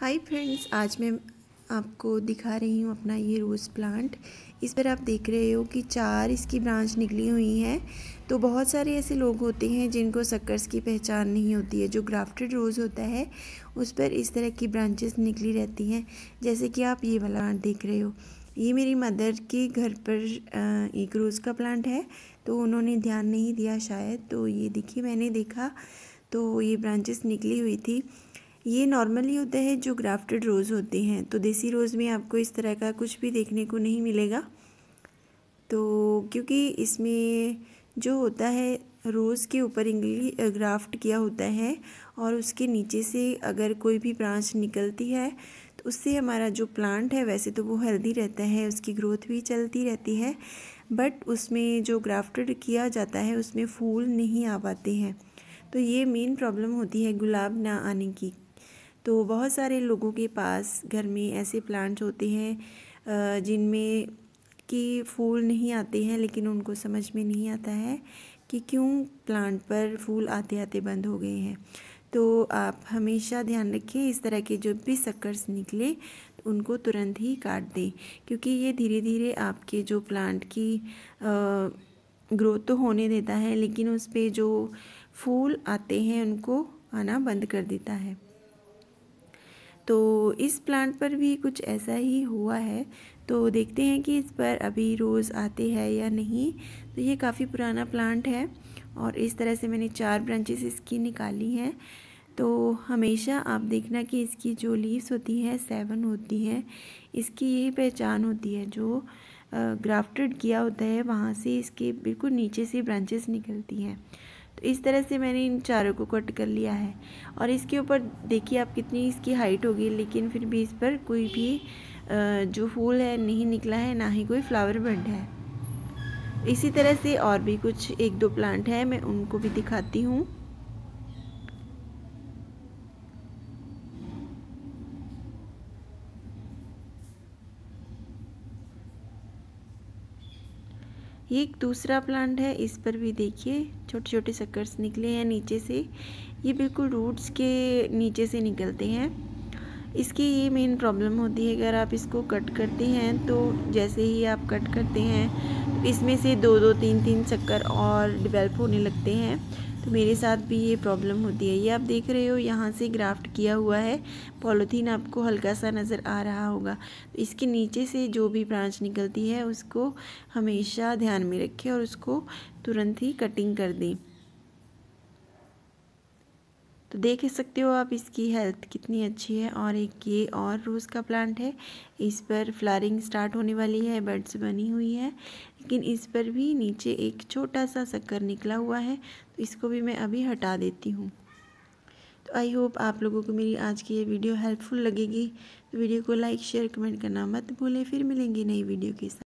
Hi friends आज मैं आपको दिखा रही हूँ अपना ये रोज़ प्लांट इस पर आप देख रहे हो कि चार इसकी ब्रांच निकली हुई हैं। तो बहुत सारे ऐसे लोग होते हैं जिनको सक्कर्स की पहचान नहीं होती है, जो ग्राफ्टेड रोज़ होता है, उस पर इस तरह की ब्रांचेस निकली रहती हैं। जैसे कि आप ये वाला प्लांट देख रहे हो। ये मेरी मदर के घर पर एक रोज़ का प्लांट है तो उन्होंने ध्यान नहीं दिया शायद। तो ये देखिए, मैंने देखा तो ये ब्रांचेस निकली हुई थी। ये नॉर्मली होता है जो ग्राफ्टेड रोज़ होते हैं। तो देसी रोज़ में आपको इस तरह का कुछ भी देखने को नहीं मिलेगा। तो क्योंकि इसमें जो होता है, रोज़ के ऊपर इंगली ग्राफ्ट किया होता है और उसके नीचे से अगर कोई भी ब्रांच निकलती है तो उससे हमारा जो प्लांट है, वैसे तो वो हेल्दी रहता है, उसकी ग्रोथ भी चलती रहती है। बट उसमें जो ग्राफ्टेड किया जाता है, उसमें फूल नहीं आ पाते हैं। तो ये मेन प्रॉब्लम होती है गुलाब ना आने की। तो बहुत सारे लोगों के पास घर में ऐसे प्लांट्स होते हैं जिनमें कि फूल नहीं आते हैं, लेकिन उनको समझ में नहीं आता है कि क्यों प्लांट पर फूल आते आते बंद हो गए हैं। तो आप हमेशा ध्यान रखें, इस तरह के जो भी सक्कर्स निकले, उनको तुरंत ही काट दें, क्योंकि ये धीरे धीरे आपके जो प्लांट की ग्रोथ तो होने देता है, लेकिन उस पर जो फूल आते हैं, उनको आना बंद कर देता है। तो इस प्लांट पर भी कुछ ऐसा ही हुआ है। तो देखते हैं कि इस पर अभी रोज़ आते हैं या नहीं। तो ये काफ़ी पुराना प्लांट है और इस तरह से मैंने चार ब्रांचेस इसकी निकाली हैं। तो हमेशा आप देखना कि इसकी जो लीव्स होती हैं सेवन होती हैं, इसकी यही पहचान होती है। जो ग्राफ्टेड किया होता है, वहाँ से इसके बिल्कुल नीचे से ब्रांचेस निकलती हैं। तो इस तरह से मैंने इन चारों को कट कर लिया है। और इसके ऊपर देखिए आप कितनी इसकी हाइट होगी, लेकिन फिर भी इस पर कोई भी जो फूल है, नहीं निकला है, ना ही कोई फ्लावर बंड है। इसी तरह से और भी कुछ एक दो प्लांट है, मैं उनको भी दिखाती हूँ। ये एक दूसरा प्लांट है, इस पर भी देखिए छोटे छोटे सक्कर्स निकले हैं नीचे से। ये बिल्कुल रूट्स के नीचे से निकलते हैं। इसकी ये मेन प्रॉब्लम होती है, अगर आप इसको कट करते हैं तो जैसे ही आप कट करते हैं, इसमें से दो दो तीन तीन चक्कर और डिवेल्प होने लगते हैं। तो मेरे साथ भी ये प्रॉब्लम होती है। ये आप देख रहे हो, यहाँ से ग्राफ्ट किया हुआ है। पॉलीथीन आपको हल्का सा नज़र आ रहा होगा। तो इसके नीचे से जो भी ब्रांच निकलती है, उसको हमेशा ध्यान में रखें और उसको तुरंत ही कटिंग कर दें। तो देख सकते हो आप इसकी हेल्थ कितनी अच्छी है और एक ये और रोज़ का प्लांट है। इस पर फ्लारिंग स्टार्ट होने वाली है बर्ड्स बनी हुई है। लेकिन इस पर भी नीचे एक छोटा सा शक्कर निकला हुआ है तो इसको भी मैं अभी हटा देती हूँ। तो आई होप आप लोगों को मेरी आज की ये वीडियो हेल्पफुल लगेगी। तो वीडियो को लाइक शेयर कमेंट करना मत भूलें। फिर मिलेंगे नई वीडियो के साथ।